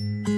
Mm-hmm.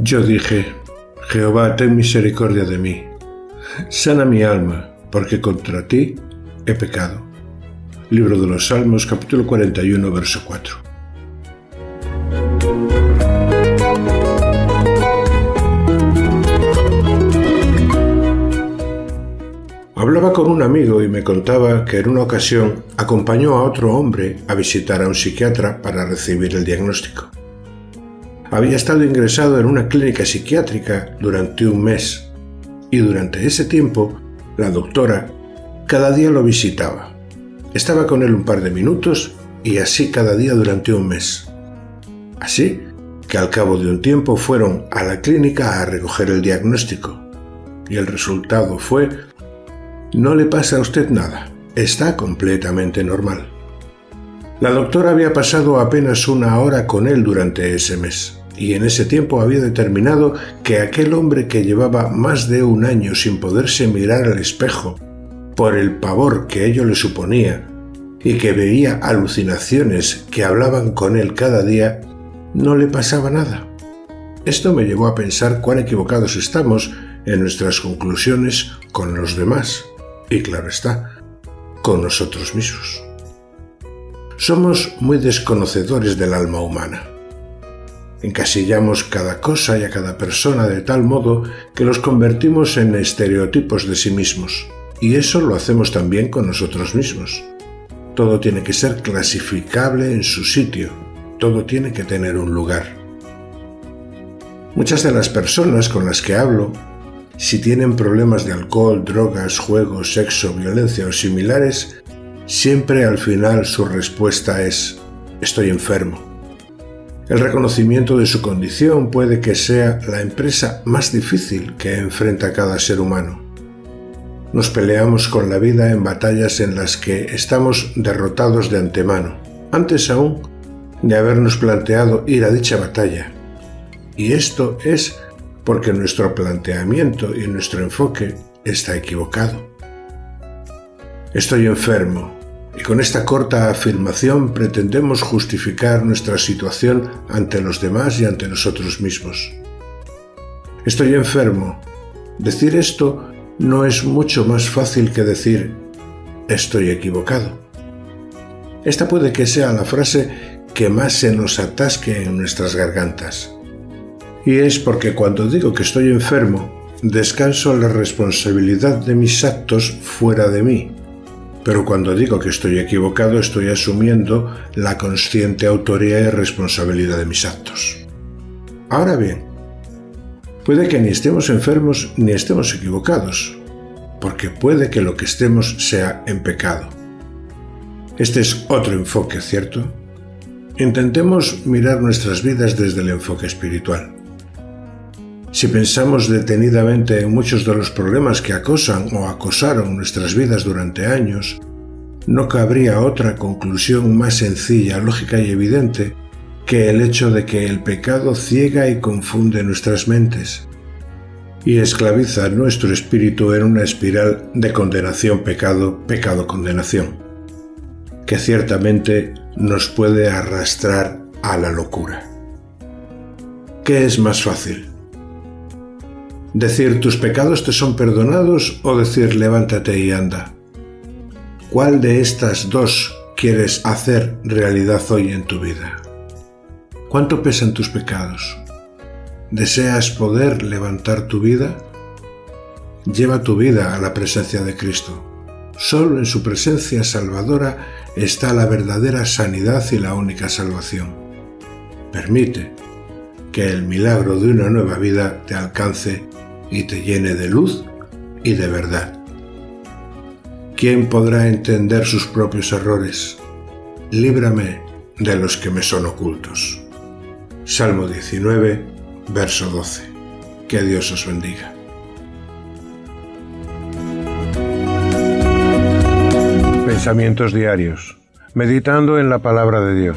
Yo dije, Jehová, ten misericordia de mí. Sana mi alma, porque contra ti he pecado. Libro de los Salmos, capítulo 41, verso 4. Hablaba con un amigo y me contaba que en una ocasión acompañó a otro hombre a visitar a un psiquiatra para recibir el diagnóstico. Había estado ingresado en una clínica psiquiátrica durante un mes y durante ese tiempo la doctora cada día lo visitaba. Estaba con él un par de minutos y así cada día durante un mes. Así que al cabo de un tiempo fueron a la clínica a recoger el diagnóstico y el resultado fue no le pasa a usted nada, está completamente normal. La doctora había pasado apenas una hora con él durante ese mes y en ese tiempo había determinado que aquel hombre que llevaba más de un año sin poderse mirar al espejo por el pavor que ello le suponía y que veía alucinaciones que hablaban con él cada día, no le pasaba nada. Esto me llevó a pensar cuán equivocados estamos en nuestras conclusiones con los demás y claro está, con nosotros mismos. Somos muy desconocedores del alma humana. Encasillamos cada cosa y a cada persona de tal modo que los convertimos en estereotipos de sí mismos. Y eso lo hacemos también con nosotros mismos. Todo tiene que ser clasificable en su sitio. Todo tiene que tener un lugar. Muchas de las personas con las que hablo, si tienen problemas de alcohol, drogas, juegos, sexo, violencia o similares, siempre al final su respuesta es estoy enfermo. El reconocimiento de su condición puede que sea la empresa más difícil que enfrenta cada ser humano. Nos peleamos con la vida en batallas en las que estamos derrotados de antemano, antes aún de habernos planteado ir a dicha batalla. Y esto es porque nuestro planteamiento y nuestro enfoque está equivocado. Estoy enfermo, y con esta corta afirmación pretendemos justificar nuestra situación ante los demás y ante nosotros mismos. Estoy enfermo. Decir esto no es mucho más fácil que decir estoy equivocado. Esta puede que sea la frase que más se nos atasque en nuestras gargantas. Y es porque cuando digo que estoy enfermo, descanso la responsabilidad de mis actos fuera de mí pero cuando digo que estoy equivocado estoy asumiendo la consciente autoría y responsabilidad de mis actos. Ahora bien, puede que ni estemos enfermos ni estemos equivocados, porque puede que lo que estemos sea en pecado. Este es otro enfoque, ¿cierto? Intentemos mirar nuestras vidas desde el enfoque espiritual. Si pensamos detenidamente en muchos de los problemas que acosan o acosaron nuestras vidas durante años, no cabría otra conclusión más sencilla, lógica y evidente que el hecho de que el pecado ciega y confunde nuestras mentes y esclaviza nuestro espíritu en una espiral de condenación pecado, pecado condenación, que ciertamente nos puede arrastrar a la locura. ¿Qué es más fácil? ¿Decir tus pecados te son perdonados o decir levántate y anda? ¿Cuál de estas dos quieres hacer realidad hoy en tu vida? ¿Cuánto pesan tus pecados? ¿Deseas poder levantar tu vida? Lleva tu vida a la presencia de Cristo. Solo en su presencia salvadora está la verdadera sanidad y la única salvación. Permite que el milagro de una nueva vida te alcance y te llene de luz y de verdad. ¿Quién podrá entender sus propios errores? Líbrame de los que me son ocultos. Salmo 19, verso 12. Que Dios os bendiga. Pensamientos diarios. Meditando en la palabra de Dios.